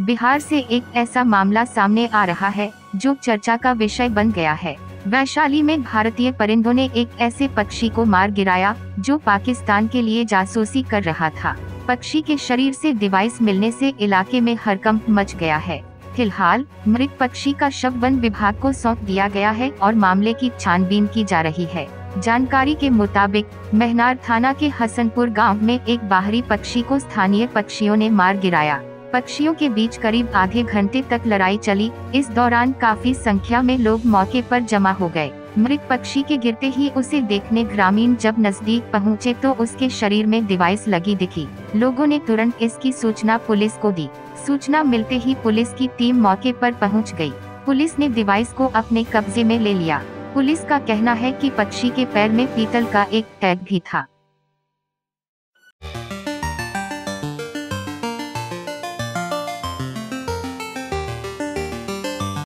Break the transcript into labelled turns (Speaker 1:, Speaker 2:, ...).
Speaker 1: बिहार से एक ऐसा मामला सामने आ रहा है, जो चर्चा का विषय बन गया है। वैशाली में भारतीय परिंदों ने एक ऐसे पक्षी को मार गिराया, जो पाकिस्तान के लिए जासूसी कर रहा था। पक्षी के शरीर से डिवाइस मिलने से इलाके में हरकंप मच गया है। फ़िलहाल, मृत पक्षी का शव वन विभाग को सौंप दिया गया है और मामले की छानबीन की जा रही है। जानकारी के मुताबिक, महनार थाना के हसनपुर गाँव में एक बाहरी पक्षी को स्थानीय पक्षियों ने मार गिराया। पक्षियों के बीच करीब आधे घंटे तक लड़ाई चली। इस दौरान काफ़ी संख्या में लोग मौके पर जमा हो गए। मृत पक्षी के गिरते ही उसे देखने ग्रामीण जब नज़दीक पहुँचे तो उसके शरीर में डिवाइस लगी दिखी। लोगों ने तुरंत इसकी सूचना पुलिस को दी। सूचना मिलते ही पुलिस की टीम मौके पर पहुँच गई। पुलिस ने डिवाइस को अपने कब्जे में ले लिया। पुलिस का कहना है कि पक्षी के पैर में पीतल का एक टैग भी था।